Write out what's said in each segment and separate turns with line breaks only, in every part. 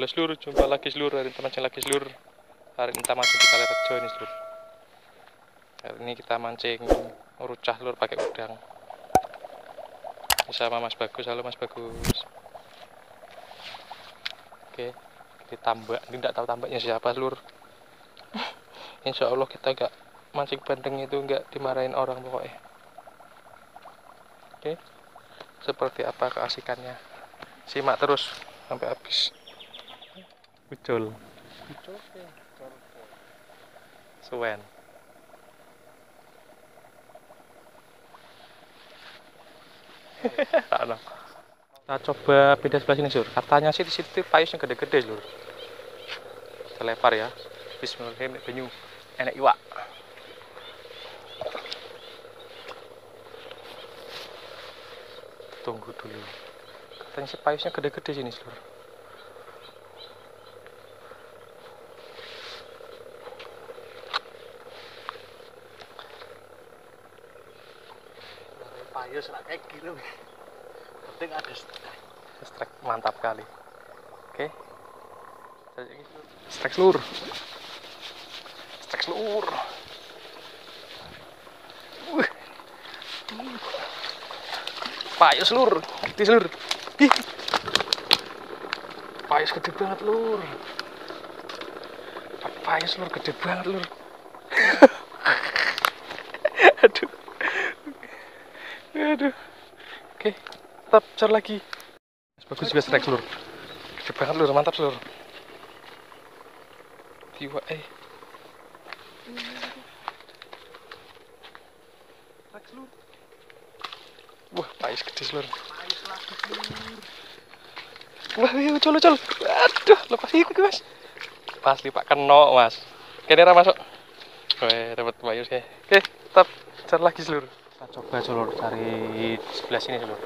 Halo seluruh, jumpa lagi seluruh hari ini mancing lagi seluruh. Hari ini kita mancing di kali rejo ini seluruh. Hari ini kita mancing rucah seluruh pakai udang. Sama Mas Bagus, halo Mas Bagus. Oke, ditambak. Ini tidak tahu tambaknya siapa seluruh. Insya Allah kita gak mancing bandeng itu nggak dimarahin orang pokoknya. Oke, seperti apa keasikannya? Simak terus sampai habis. Ucul. Suwen. Ano. Kita coba pindah sebelah sini, Sur. Katanya sih di situ payusnya gede-gede, Sur. Kita lempar ya. Bismillahirrahmanirrahim. Penyu. Enak iwak. Tunggu dulu. Katanya sih payusnya gede-gede sini, Sur.
Payus lah kayak gitu. Penting ada strike.
Strike mantap kali. Oke. Strike seluruh. Strike seluruh. Payus seluruh. Gede seluruh. Ih. Payus gede banget lur. Payus lur gede banget lur. Aduh. Oke, tetap cari lagi. Bagus juga strike lur. Gede banget lur, mantap lur. Tiwa eh. Strike. Wah, payus gede lur. Wah, iya, col, col. Aduh, lepas itu, Mas. Pasti Pak Keno, Mas. Kene ra masuk. Weh, dapat payus ya. Oke, tetap cari lagi seluruh. Kita coba seluruh cari di sebelah sini seluruh.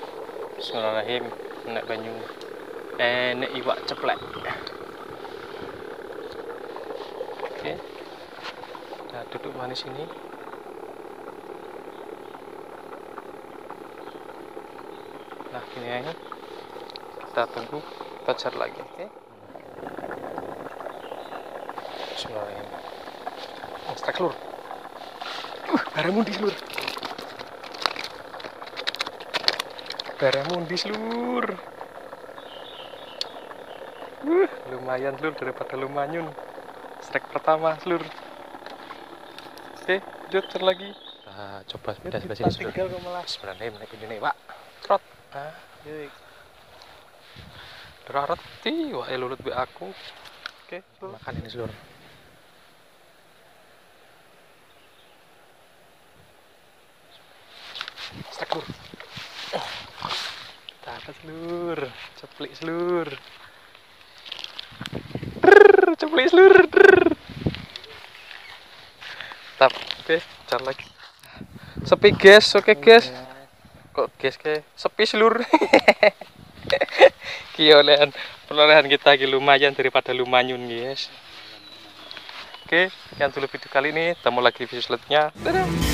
Bismillahirrahmanirrahim. Nek banyu. Eh, nek iwak ceplek. Oke. Nah, duduk manis ini. Nah, gini aja kita tunggu kita cari lagi oke Bismillahirrahmanirrahim strike lur uh, baramundi lur baramundi lur uh, lumayan lur daripada lumayan strike pertama lur oke lanjut lagi kita coba pindah sebelah sini lur
Tinggal kok malah.
Bismillahirrahmanirrahim naik ini nih pak trot ah
Yuk.
Rareti, wah lulut be aku. Oke, makan ini seluruh. Stek lur. Dapat lur, ceplik selur. Drrr, ceplik selur. Tap, oke, cari lagi. Sepi guys, oke guys. Kok guys ke sepi selur. Kiolehan perolehan kita ki lumayan daripada lumayan guys. Oke, sekian dulu video kali ini. Temu lagi video selanjutnya. Dadah.